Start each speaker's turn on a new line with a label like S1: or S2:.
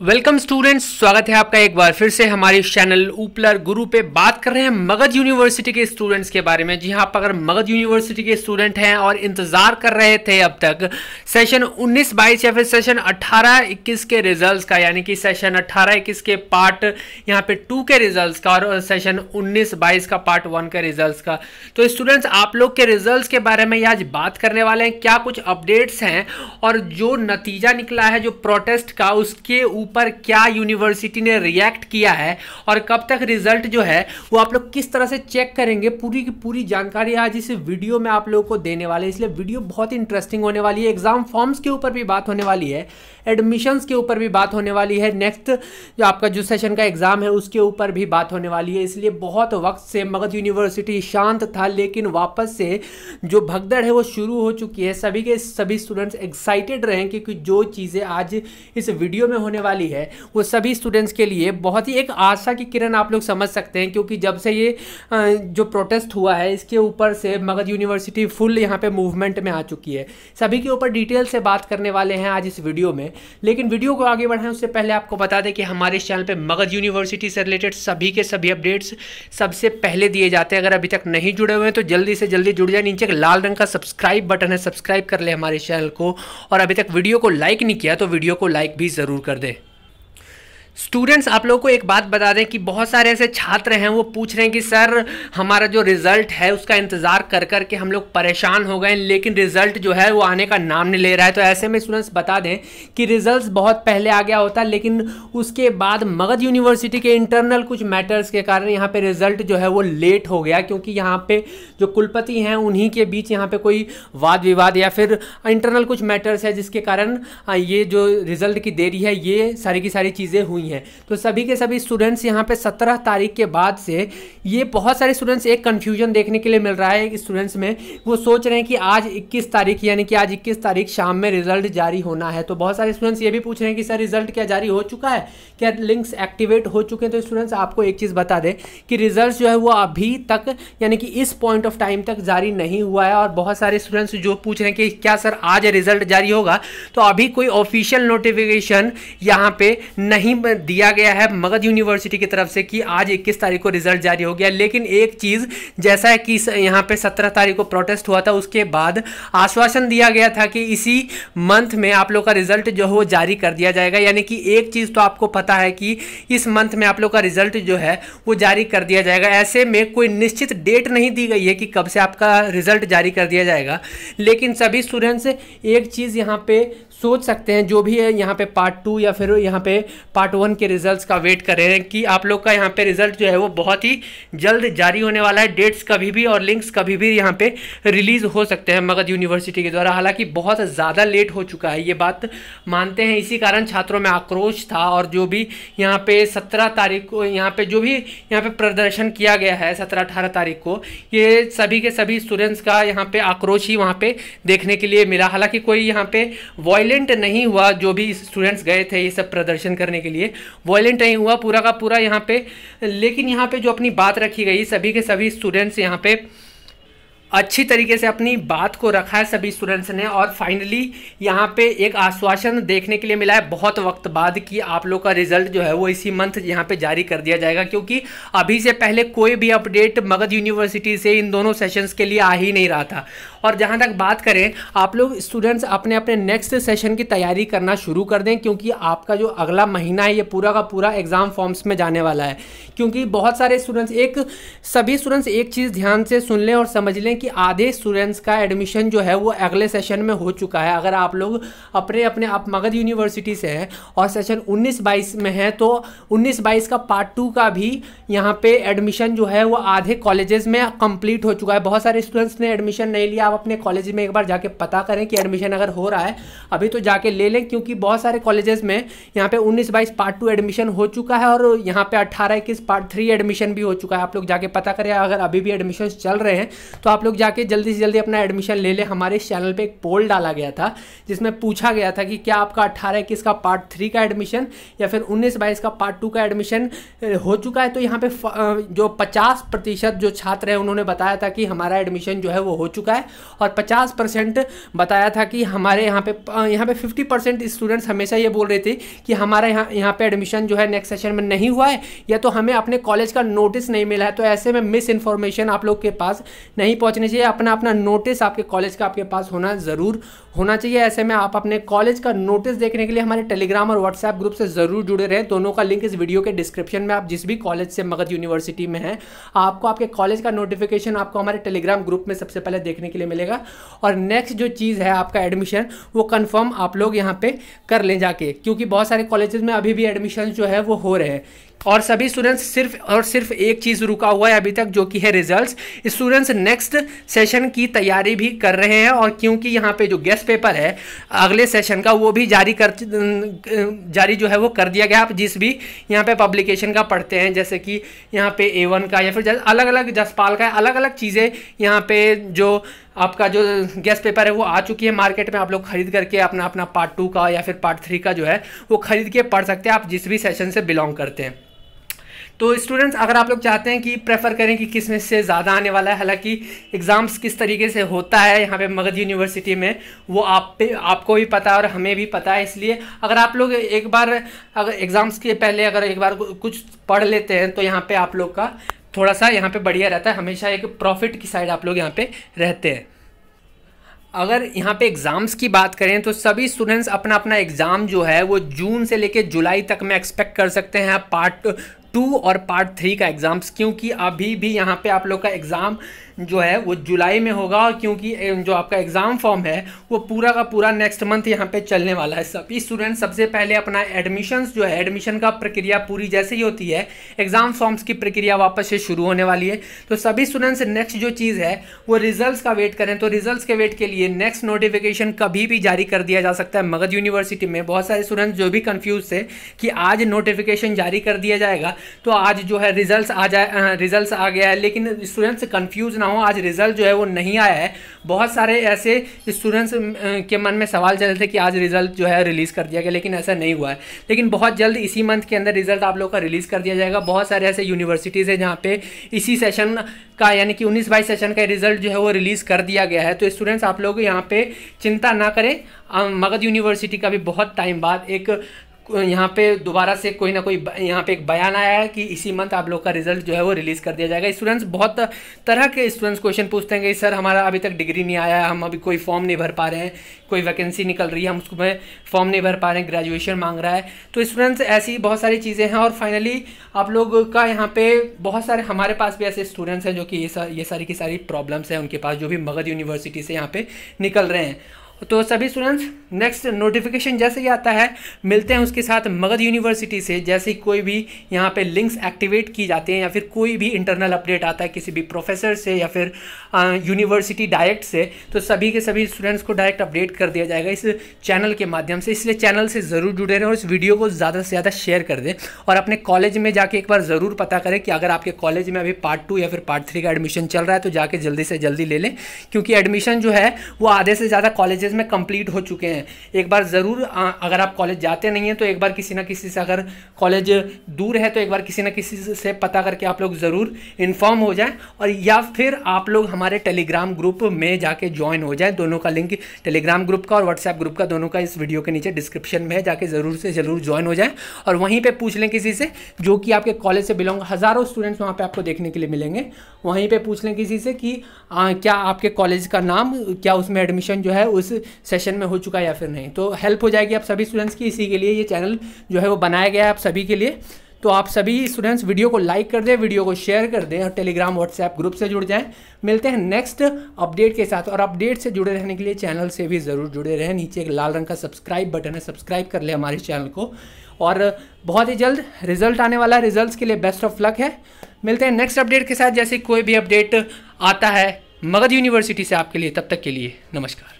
S1: Welcome students, स्वागत है आपका एक बार फिर से हमारे चैनल ऊपलर गुरु पे बात कर रहे हैं मगध यूनिवर्सिटी के स्टूडेंट्स के बारे में। जी हाँ आप अगर मगध यूनिवर्सिटी के स्टूडेंट हैं और इंतज़ार कर रहे थे अब तक, सेशन 19 22 या फिर सेशन 18 21 के रिजल्ट्स का, यानी कि सेशन 18 21 के पार्ट, यहाँ पे टू के रिज़ल्ट का और सेशन 19 22 का पार्ट वन के रिज़ल्ट का। तो स्टूडेंट्स, आप लोग के रिज़ल्ट के बारे में आज बात करने वाले हैं, क्या कुछ अपडेट्स हैं और जो नतीजा निकला है, जो प्रोटेस्ट का, उसके ऊपर ऊपर क्या यूनिवर्सिटी ने रिएक्ट किया है और कब तक रिज़ल्ट जो है, वो आप लोग किस तरह से चेक करेंगे, पूरी की पूरी जानकारी आज इस वीडियो में आप लोगों को देने वाले इसलिए वीडियो बहुत इंटरेस्टिंग होने वाली है एग्ज़ाम फॉर्म्स के ऊपर भी बात होने वाली है एडमिशन्स के ऊपर भी बात होने वाली है नेक्स्ट जो आपका जो सेशन का एग्ज़ाम है, उसके ऊपर भी बात होने वाली है। इसलिए बहुत वक्त से मगध यूनिवर्सिटी शांत था, लेकिन वापस से जो भगदड़ है, वो शुरू हो चुकी है। सभी के सभी स्टूडेंट्स एक्साइटेड रहें, क्योंकि जो चीज़ें आज इस वीडियो में होने वाली है, वो सभी स्टूडेंट्स के लिए बहुत ही एक आशा की किरण आप लोग समझ सकते हैं, क्योंकि जब से ये जो प्रोटेस्ट हुआ है, इसके ऊपर से मगध यूनिवर्सिटी फुल यहाँ पे मूवमेंट में आ चुकी है। सभी के ऊपर डिटेल से बात करने वाले हैं आज इस वीडियो में, लेकिन वीडियो को आगे बढ़ाएँ, उससे पहले आपको बता दें कि हमारे चैनल पर मगध यूनिवर्सिटी से रिलेटेड सभी के सभी अपडेट्स सबसे पहले दिए जाते हैं। अगर अभी तक नहीं जुड़े हुए हैं तो जल्दी से जल्दी जुड़ जाए। नीचे लाल रंग का सब्सक्राइब बटन है सब्सक्राइब कर ले हमारे चैनल को। और अभी तक वीडियो को लाइक नहीं किया तो वीडियो को लाइक भी ज़रूर कर दें। स्टूडेंट्स आप लोगों को एक बात बता दें कि बहुत सारे ऐसे छात्र हैं, वो पूछ रहे हैं कि, सर, हमारा जो रिज़ल्ट है, उसका इंतज़ार कर कर के हम लोग परेशान हो गए लेकिन रिज़ल्ट जो है, वो आने का नाम नहीं ले रहा है। तो ऐसे में स्टूडेंट्स बता दें कि रिज़ल्ट बहुत पहले आ गया होता, लेकिन उसके बाद मगध यूनिवर्सिटी के इंटरनल कुछ मैटर्स के कारण यहाँ पर रिज़ल्ट जो है, वो लेट हो गया, क्योंकि यहाँ पर जो कुलपति हैं, उन्हीं के बीच यहाँ पर कोई वाद विवाद या फिर इंटरनल कुछ मैटर्स है, जिसके कारण ये जो रिज़ल्ट की देरी है, ये सारी की सारी चीज़ें हुई हैं। तो सभी के सभी स्टूडेंट्स यहाँ पे सत्रह तारीख के बाद से ये बहुत सारे स्टूडेंट्स एक कन्फ्यूज़न देखने के लिए मिल रहा है स्टूडेंट्स में वो सोच रहे हैं कि आज इक्कीस तारीख, यानी कि आज इक्कीस तारीख शाम में रिज़ल्ट जारी होना है। तो बहुत सारे स्टूडेंट्स ये भी पूछ रहे हैं कि, सर रिज़ल्ट क्या जारी हो चुका है? क्या लिंक्स एक्टिवेट हो चुके हैं? तो स्टूडेंट्स आपको एक चीज़ बता दें कि रिज़ल्ट जो है वो अभी तक, यानी कि इस पॉइंट ऑफ़ टाइम तक जारी नहीं हुआ है। और बहुत सारे स्टूडेंट्स जो पूछ रहे हैं कि, क्या सर, आज रिज़ल्ट जारी होगा? तो अभी कोई ऑफिशियल नोटिफिकेशन यहाँ पे नहीं दिया गया है मगध यूनिवर्सिटी की तरफ़ से कि आज 21 तारीख को रिज़ल्ट जारी हो गया। लेकिन एक चीज़, जैसा है कि यहाँ पे 17 तारीख को प्रोटेस्ट हुआ था, उसके बाद आश्वासन दिया गया था कि इसी मंथ में आप लोग का रिज़ल्ट जो है वो जारी कर दिया जाएगा। यानी कि एक चीज़ तो आपको पता है कि इस मंथ में आप लोग का रिज़ल्ट जो है वो जारी कर दिया जाएगा। ऐसे में कोई निश्चित डेट नहीं दी गई है कि कब से आपका रिज़ल्ट जारी कर दिया जाएगा। लेकिन सभी स्टूडेंट्स एक चीज़ यहाँ पे सोच सकते हैं, जो भी है यहाँ पे पार्ट टू या फिर यहाँ पे पार्ट वन के रिजल्ट्स का वेट कर रहे हैं कि आप लोग का यहाँ पे रिज़ल्ट जो है वो बहुत ही जल्द जारी होने वाला है। डेट्स कभी भी और लिंक्स कभी भी यहाँ पे रिलीज़ हो सकते हैं मगध यूनिवर्सिटी के द्वारा। हालाँकि बहुत ज़्यादा लेट हो चुका है ये बात मानते हैं। इसी कारण छात्रों में आक्रोश था और जो भी यहाँ पे सत्रह तारीख को यहाँ पे जो भी यहाँ पे प्रदर्शन किया गया है सत्रह अठारह तारीख को, ये सभी के सभी स्टूडेंट्स का यहाँ पे आक्रोश ही वहाँ पे देखने के लिए मिला। हालाँकि कोई यहाँ पे वॉयल वॉयलेंट नहीं हुआ, जो भी स्टूडेंट्स गए थे ये सब प्रदर्शन करने के लिए। वॉयलेंट नहीं हुआ, पूरा का पूरा यहाँ पे, लेकिन यहाँ पे जो अपनी बात रखी गई, सभी के सभी स्टूडेंट्स यहाँ पे अच्छी तरीके से अपनी बात को रखा है सभी स्टूडेंट्स ने और फाइनली यहाँ पे एक आश्वासन देखने के लिए मिला है। बहुत वक्त बाद कि आप लोग का रिज़ल्ट जो है वो इसी मंथ यहाँ पे जारी कर दिया जाएगा क्योंकि अभी से पहले कोई भी अपडेट मगध यूनिवर्सिटी से इन दोनों सेशंस के लिए आ ही नहीं रहा था। और जहाँ तक बात करें, आप लोग स्टूडेंट्स अपने अपने नेक्स्ट सेशन की तैयारी करना शुरू कर दें क्योंकि आपका जो अगला महीना है, ये पूरा का पूरा एग्ज़ाम फॉर्म्स में जाने वाला है। क्योंकि बहुत सारे स्टूडेंट्स एक, सभी स्टूडेंट्स एक चीज़ ध्यान से सुन लें और समझ लें कि आधे स्टूडेंट्स का एडमिशन जो है वो अगले सेशन में हो चुका है। अगर आप लोग अपने अपने, आप मगध यूनिवर्सिटी से हैं और सेशन 19-22 में है तो 19-22 का पार्ट टू का भी यहाँ पे एडमिशन जो है वो आधे कॉलेजेस में कंप्लीट हो चुका है। बहुत सारे स्टूडेंट्स ने एडमिशन नहीं लिया। आप अपने कॉलेज में एक बार जाके पता करें कि एडमिशन अगर हो रहा है, अभी तो जाके ले लें, क्योंकि बहुत सारे कॉलेजेस में यहाँ पे उन्नीस बाईस पार्ट टू एडमिशन हो चुका है और यहाँ पे अट्ठारह इक्कीस पार्ट थ्री एडमिशन भी हो चुका है। आप लोग जाके पता करें। अगर अभी भी एडमिशन चल रहे हैं तो आप लोग लोग जाके जल्दी से जल्दी अपना एडमिशन ले ले। हमारे चैनल पे एक पोल डाला गया था, जिसमें पूछा गया था कि क्या आपका अट्ठारह इक्कीस का पार्ट थ्री का एडमिशन या फिर उन्नीस बाईस का पार्ट टू का एडमिशन हो चुका है। तो यहाँ पे जो पचास प्रतिशत जो छात्र हैं, उन्होंने बताया था कि हमारा एडमिशन जो है वो हो चुका है और पचास परसेंट बताया था कि हमारे यहाँ पे यहाँ पे फिफ्टी परसेंट स्टूडेंट्स हमेशा ये बोल रहे थे कि हमारा यहाँ यहाँ पे एडमिशन जो है नेक्स्ट सेशन में नहीं हुआ है या तो हमें अपने कॉलेज का नोटिस नहीं मिला है। तो ऐसे में मिस इन्फॉर्मेशन आप लोग के पास नहीं पहुँचनी चाहिए अपना अपना नोटिस आपके कॉलेज का आपके पास होना ज़रूर होना चाहिए। ऐसे में आप अपने कॉलेज का नोटिस देखने के लिए हमारे टेलीग्राम और व्हाट्सएप ग्रुप से ज़रूर जुड़े रहें। दोनों का लिंक इस वीडियो के डिस्क्रिप्शन में आप जिस भी कॉलेज से मगध यूनिवर्सिटी में हैं, आपको आपके कॉलेज का नोटिफिकेशन आपको हमारे टेलीग्राम ग्रुप में सबसे पहले देखने के लिए मिलेगा। और नेक्स्ट जो चीज़ है आपका एडमिशन वो कन्फर्म आप लोग यहाँ पे कर लें जाके। क्योंकि बहुत सारे कॉलेजेस में अभी भी एडमिशन जो है वो हो रहे हैं। और सभी स्टूडेंट्स सिर्फ़ और सिर्फ़ एक चीज़ रुका हुआ है अभी तक, जो कि है रिजल्ट्स स्टूडेंट्स नेक्स्ट सेशन की तैयारी भी कर रहे हैं और क्योंकि यहाँ पे जो गेस्ट पेपर है, अगले सेशन का वो भी जारी कर, जारी जो है वो कर दिया गया। आप जिस भी यहाँ पे पब्लिकेशन का पढ़ते हैं, जैसे कि यहाँ पे ए वन का या फिर अलग अलग जसपाल का अलग अलग चीज़ें यहाँ पे जो आपका जो गैस पेपर है वो आ चुकी है मार्केट में। आप लोग खरीद करके अपना अपना पार्ट टू का या फिर पार्ट थ्री का जो है, वो खरीद के पढ़ सकते हैं। आप जिस भी सेशन से बिलोंग करते हैं। तो स्टूडेंट्स अगर आप लोग चाहते हैं कि प्रेफर करें कि किसमें से ज़्यादा आने वाला है, हालाँकि एग्ज़ाम्स किस तरीके से होता है यहाँ पे मगध यूनिवर्सिटी में, वो आप पे, आपको भी पता है और हमें भी पता है, इसलिए अगर आप लोग एक बार, अगर एग्ज़ाम्स के पहले अगर एक बार कुछ पढ़ लेते हैं तो यहाँ पर आप लोग का थोड़ा सा यहाँ पर बढ़िया रहता है, हमेशा एक प्रॉफिट की साइड आप लोग यहाँ पर रहते हैं। अगर यहाँ पे एग्ज़ाम्स की बात करें तो सभी स्टूडेंट्स अपना अपना एग्ज़ाम जो है, वो जून से लेकर जुलाई तक में एक्सपेक्ट कर सकते हैं पार्ट टू और पार्ट थ्री का एग्ज़ाम्स क्योंकि अभी भी यहाँ पे आप लोग का एग्ज़ाम जो है, वो जुलाई में होगा और क्योंकि जो आपका एग्ज़ाम फॉर्म है, वो पूरा का पूरा नेक्स्ट मंथ यहाँ पे चलने वाला है। सभी स्टूडेंट सबसे पहले अपना एडमिशन्स जो है एडमिशन का प्रक्रिया पूरी जैसे ही होती है एग्ज़ाम फॉर्म्स की प्रक्रिया वापस से शुरू होने वाली है। तो सभी स्टूडेंट्स नेक्स्ट जो चीज़ है, वो रिज़ल्ट का वेट करें। तो रिज़ल्ट के वेट के लिए नेक्स्ट नोटिफिकेशन कभी भी जारी कर दिया जा सकता है। मगध यूनिवर्सिटी में बहुत सारे स्टूडेंट्स जो भी कन्फ्यूज़ थे कि आज नोटिफिकेशन जारी कर दिया जाएगा। तो आज जो है रिज़ल्ट आ जाए रिज़ल्ट आ गया है। लेकिन स्टूडेंट्स कन्फ्यूज़ ना हो, आज रिज़ल्ट जो है वो नहीं आया है। बहुत सारे ऐसे स्टूडेंट्स के मन में सवाल चल रहे थे कि आज रिज़ल्ट जो है रिलीज़ कर दिया गया, लेकिन ऐसा नहीं हुआ है। लेकिन बहुत जल्द इसी मंथ के अंदर रिज़ल्ट आप लोग का रिलीज़ कर दिया जाएगा। बहुत सारे ऐसे यूनिवर्सिटीज़ है जहाँ पे इसी सेशन का, यानी कि उन्नीस बाईस सेशन का रिज़ल्ट जो है वो रिलीज़ कर दिया गया है। तो स्टूडेंट्स आप लोग यहाँ पे चिंता ना करें। मगध यूनिवर्सिटी का भी बहुत टाइम बाद एक यहाँ पे दोबारा से कोई ना कोई यहाँ पे एक बयान आया है कि इसी मंथ आप लोग का रिज़ल्ट जो है वो रिलीज़ कर दिया जाएगा। स्टूडेंट्स, बहुत तरह के स्टूडेंट्स क्वेश्चन पूछते हैं कि, सर, हमारा अभी तक डिग्री नहीं आया, हम अभी कोई फॉर्म नहीं भर पा रहे हैं, कोई वैकेंसी निकल रही है, हम उसको में फॉर्म नहीं भर पा रहे हैं, ग्रेजुएशन मांग रहा है। तो स्टूडेंट्स, ऐसी बहुत सारी चीज़ें हैं और फाइनली आप लोग का यहाँ पे बहुत सारे हमारे पास भी ऐसे स्टूडेंट्स हैं जो कि ये सारी की सारी प्रॉब्लम्स हैं, उनके पास जो भी मगध यूनिवर्सिटी से यहाँ पे निकल रहे हैं। तो सभी स्टूडेंट्स नेक्स्ट नोटिफिकेशन जैसे ही आता है, मिलते हैं उसके साथ मगध यूनिवर्सिटी से। जैसे ही कोई भी यहाँ पे लिंक्स एक्टिवेट की जाते हैं या फिर कोई भी इंटरनल अपडेट आता है किसी भी प्रोफेसर से या फिर यूनिवर्सिटी डायरेक्ट से तो सभी के सभी स्टूडेंट्स को डायरेक्ट अपडेट कर दिया जाएगा इस चैनल के माध्यम से। इसलिए चैनल से ज़रूर जुड़े रहें और इस वीडियो को ज़्यादा से ज़्यादा शेयर कर दें। और अपने कॉलेज में जाके एक बार ज़रूर पता करें कि अगर आपके कॉलेज में अभी पार्ट टू या फिर पार्ट थ्री का एडमिशन चल रहा है तो जाके जल्दी से जल्दी ले लें। क्योंकि एडमिशन जो है, वो आधे से ज़्यादा कॉलेजेस में कंप्लीट हो चुके हैं। एक बार ज़रूर अगर आप कॉलेज जाते नहीं हैं तो एक बार किसी ना किसी से अगर कॉलेज दूर है तो एक बार किसी ना किसी से पता करके आप लोग ज़रूर इन्फॉर्म हो जाएँ। और या फिर आप लोग हमारे टेलीग्राम ग्रुप में जाके ज्वाइन हो जाएँ। दोनों का लिंक टेलीग्राम ग्रुप का और व्हाट्सएप ग्रुप का दोनों का इस वीडियो के नीचे डिस्क्रिप्शन में है, जाके ज़रूर से ज़रूर ज्वाइन हो जाएँ। और वहीं पर पूछ लें किसी से, जो कि आपके कॉलेज से बिलोंग हज़ारों स्टूडेंट्स वहाँ पर आपको देखने के लिए मिलेंगे। वहीं पर पूछ लें किसी से कि क्या आपके कॉलेज का नाम, क्या उसमें एडमिशन जो है, उस सेशन में हो चुका है या फिर नहीं। तो हेल्प हो जाएगी आप सभी स्टूडेंट्स की इसी के लिए। ये चैनल जो है वो बनाया गया है आप सभी के लिए। तो आप सभी स्टूडेंट्स वीडियो को लाइक कर दें वीडियो को शेयर कर दें और टेलीग्राम व्हाट्सएप ग्रुप से जुड़ जाएँ। मिलते हैं नेक्स्ट अपडेट के साथ और अपडेट से जुड़े रहने के लिए चैनल से भी ज़रूर जुड़े रहें। नीचे एक लाल रंग का सब्सक्राइब बटन है सब्सक्राइब कर ले हमारे चैनल को। और बहुत ही जल्द रिज़ल्ट आने वाला है। रिज़ल्ट के लिए बेस्ट ऑफ़ लक है। मिलते हैं नेक्स्ट अपडेट के साथ। जैसे कोई भी अपडेट आता है मगध यूनिवर्सिटी से आपके लिए, तब तक के लिए नमस्कार।